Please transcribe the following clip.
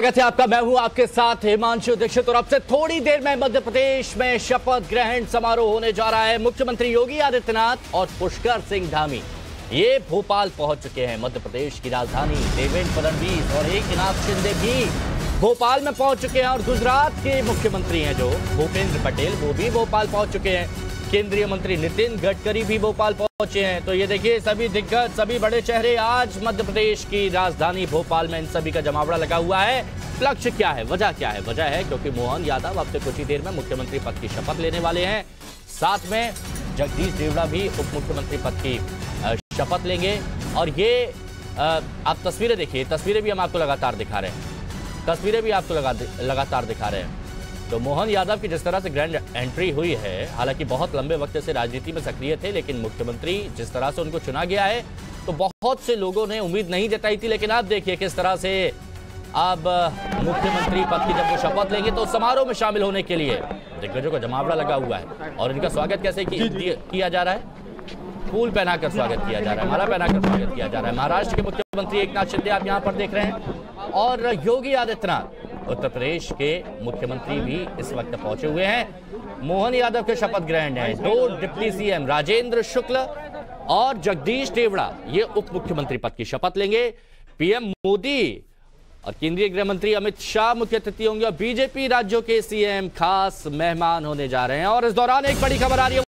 है आपका, मैं हूँ आपके साथ हिमांशु दीक्षित और अब से थोड़ी देर में मध्य प्रदेश में शपथ ग्रहण समारोह होने जा रहा है। मुख्यमंत्री योगी आदित्यनाथ और पुष्कर सिंह धामी, ये भोपाल पहुँच चुके हैं। मध्य प्रदेश की राजधानी देवेंद्र फडणवीस और एक नाथ शिंदे भी भोपाल में पहुँच चुके हैं और गुजरात के मुख्यमंत्री हैं जो। भूपेंद्र पटेल वो भी भोपाल पहुँच चुके हैं। केंद्रीय मंत्री नितिन गडकरी भी भोपाल पहुँचे हैं। तो ये देखिए, सभी दिग्गज, सभी बड़े चेहरे आज मध्य प्रदेश की राजधानी भोपाल में इन सभी का जमावड़ा लगा हुआ है। लक्ष्य क्या है? वजह क्या है? वजह है क्योंकि मोहन यादव अब से कुछ ही देर में मुख्यमंत्री पद की शपथ लेने वाले हैं। साथ में जगदीश देवड़ा भी उप मुख्यमंत्री पद की शपथ लेंगे। और ये आप तस्वीरें देखिए। तस्वीरें भी हम आपको लगातार दिखा रहे हैं। तस्वीरें भी आपको लगा लगातार दिखा रहे हैं। तो मोहन यादव की जिस तरह से ग्रैंड एंट्री हुई है हालाँकि बहुत लंबे वक्त से राजनीति में सक्रिय थे लेकिन मुख्यमंत्री जिस तरह से उनको चुना गया है तो बहुत से लोगों ने उम्मीद नहीं जताई थी लेकिन आप देखिए किस तरह से अब मुख्यमंत्री पद की जब वो शपथ लेंगे तो समारोह में शामिल होने के लिए दिग्गजों का जमावड़ा लगा हुआ है। और इनका स्वागत कैसे किया जा रहा है? फूल पहनाकर स्वागत किया जा रहा है माला पहनाकर स्वागत किया जा रहा है। महाराष्ट्र के मुख्यमंत्री एक नाथ शिंदे आप यहाँ पर देख रहे हैं। और योगी आदित्यनाथ उत्तर प्रदेश के मुख्यमंत्री भी इस वक्त पहुँचे हुए हैं। मोहन यादव के शपथ ग्रहण है। दो डिप्टी सीएम राजेंद्र शुक्ल और जगदीश देवड़ा, ये उप मुख्यमंत्री पद की शपथ लेंगे। पीएम मोदी और केंद्रीय गृह मंत्री अमित शाह मुख्य अतिथि होंगे और बीजेपी राज्यों के सीएम खास मेहमान होने जा रहे हैं। और इस दौरान एक बड़ी खबर आ रही है